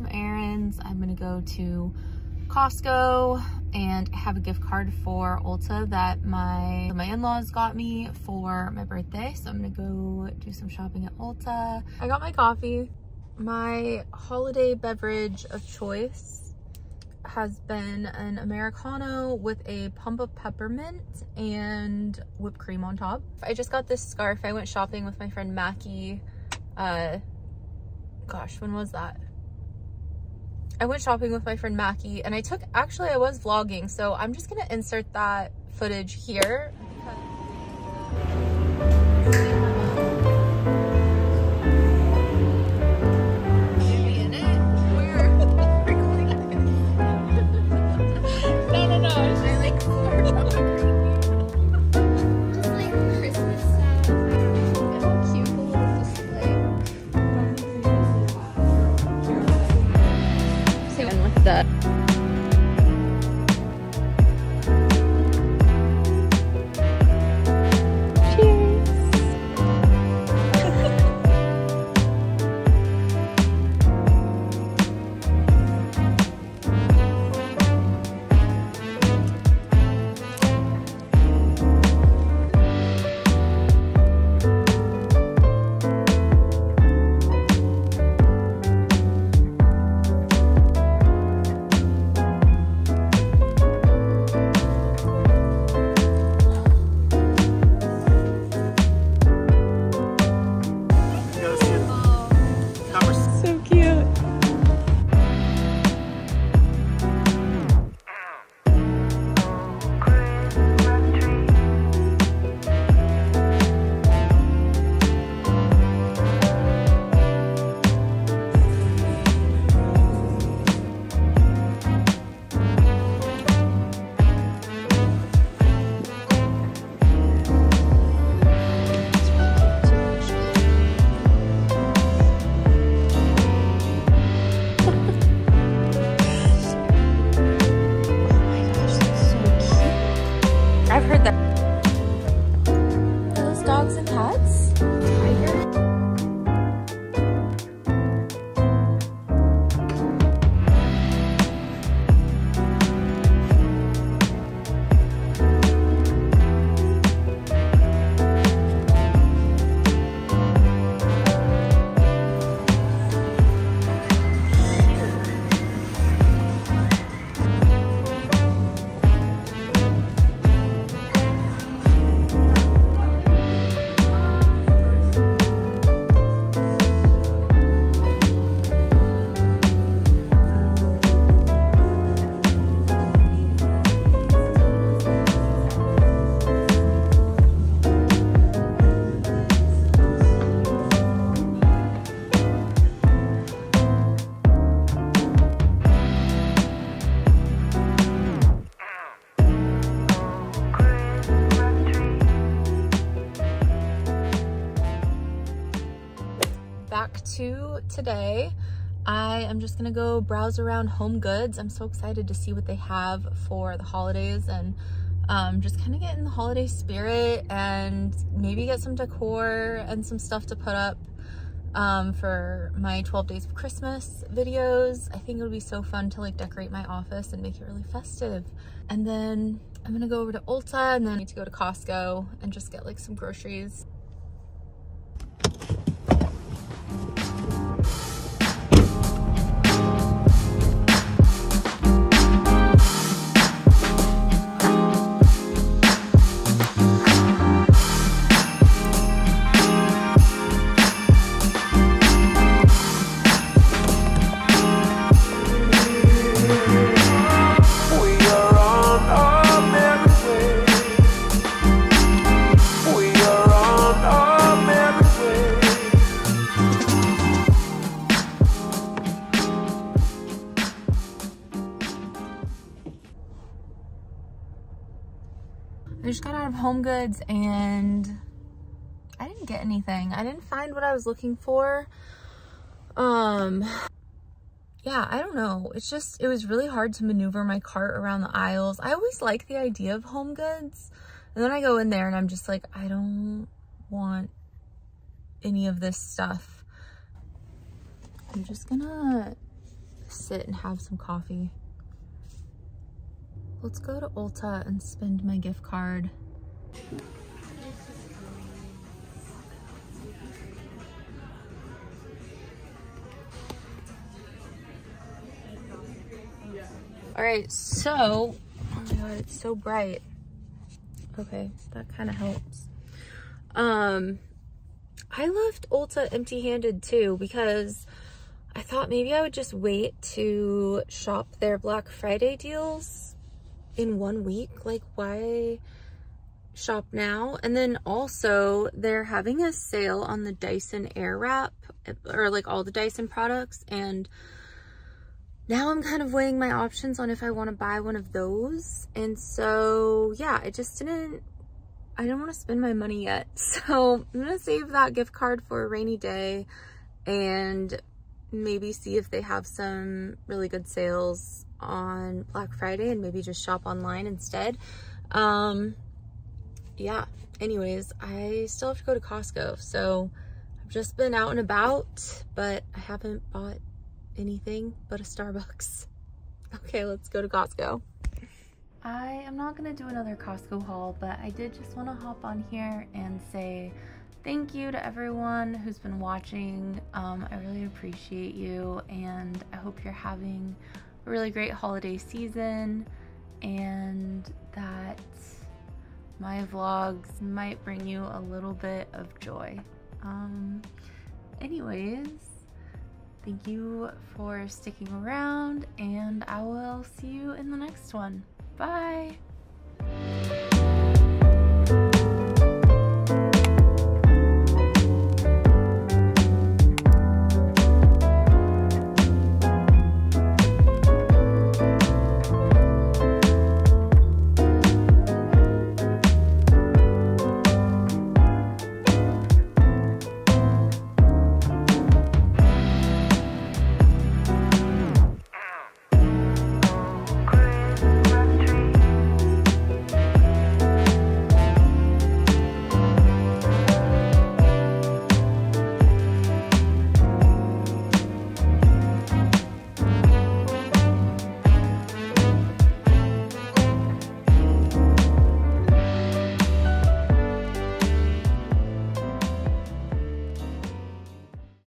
means I'm gonna go to Costco and have a gift card for Ulta that my my in-laws got me for my birthday. So I'm gonna go do some shopping at Ulta. I got my coffee. My holiday beverage of choice has been an Americano with a pump of peppermint and whipped cream on top. I just got this scarf. I went shopping with my friend Mackie. Uh, gosh, when was that? I went shopping with my friend Mackie and I took, actually I was vlogging, so I'm just gonna insert that footage here. To today. I am just gonna go browse around Home Goods. I'm so excited to see what they have for the holidays and um, just kind of get in the holiday spirit and maybe get some decor and some stuff to put up um, for my 12 days of Christmas videos. I think it would be so fun to like decorate my office and make it really festive. And then I'm gonna go over to Ulta and then I need to go to Costco and just get like some groceries. Out of Home Goods and I didn't get anything. I didn't find what I was looking for. Um, yeah, I don't know. It's just, it was really hard to maneuver my cart around the aisles. I always like the idea of Home Goods. And then I go in there and I'm just like, I don't want any of this stuff. I'm just gonna sit and have some coffee. Let's go to Ulta and spend my gift card. All right, so, oh my God, it's so bright. Okay, that kind of helps. Um, I left Ulta empty-handed too because I thought maybe I would just wait to shop their Black Friday deals in one week. Like, why shop now? And then also, they're having a sale on the Dyson Airwrap, or like all the Dyson products, and now I'm kind of weighing my options on if I want to buy one of those. And so, yeah, I just didn't, I didn't want to spend my money yet. So I'm going to save that gift card for a rainy day and maybe see if they have some really good sales on Black Friday and maybe just shop online instead. Um, yeah, anyways, I still have to go to Costco. So I've just been out and about, but I haven't bought anything but a Starbucks. Okay, let's go to Costco. I am not to do another Costco haul, but I did just want to hop on here and say thank you to everyone who's been watching. Um, I really appreciate you, and I hope you're having a really great holiday season and that my vlogs might bring you a little bit of joy. Um, anyways, Thank you for sticking around, and I will see you in the next one. Bye!